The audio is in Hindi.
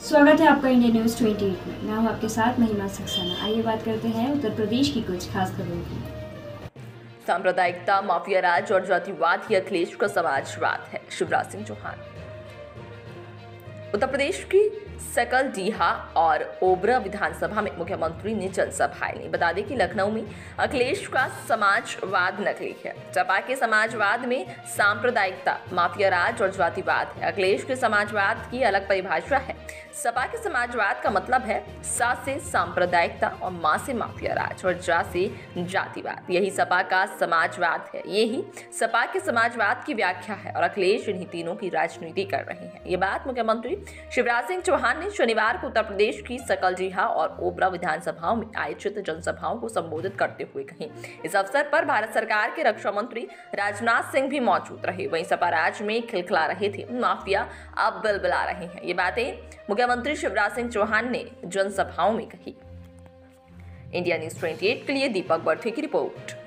स्वागत है आपका इंडिया न्यूज़ 28 में। मैं हूँ आपके साथ महिमा सक्सेना। आइए बात करते हैं उत्तर प्रदेश की कुछ खास खबरों की। साम्प्रदायिकता माफिया राज और जातिवाद ही अखिलेश का समाजवाद है। शिवराज सिंह चौहान। उत्तर प्रदेश की सकल डीहा और ओबरा विधानसभा में मुख्यमंत्री ने जनसभाएँ ली। बता दें कि लखनऊ में अखिलेश का समाजवाद नकली है। सपा के समाजवाद में सांप्रदायिकता, माफिया राज और जातिवाद है। अखिलेश के समाजवाद की अलग परिभाषा है। सपा के समाजवाद का मतलब है सा से सांप्रदायिकता और माँ से माफिया राज और जा से जातिवाद। यही सपा का समाजवाद है। यही सपा के समाजवाद की व्याख्या है और अखिलेश इन्हीं तीनों की राजनीति कर रहे हैं। ये बात मुख्यमंत्री शिवराज सिंह चौहान ने शनिवार को उत्तर प्रदेश की सकल जिहा और ओबरा विधानसभाओं में आयोजित जनसभाओं को संबोधित करते हुए कही। इस अवसर पर भारत सरकार के रक्षा मंत्री राजनाथ सिंह भी मौजूद रहे। वहीं सपा राज में खिलखिला रहे थे। माफिया अब बिलबिला रहे हैं। ये बातें मुख्यमंत्री शिवराज सिंह चौहान ने जनसभाओं में कही। इंडिया न्यूज़ 28 के लिए दीपक बर्थे की रिपोर्ट।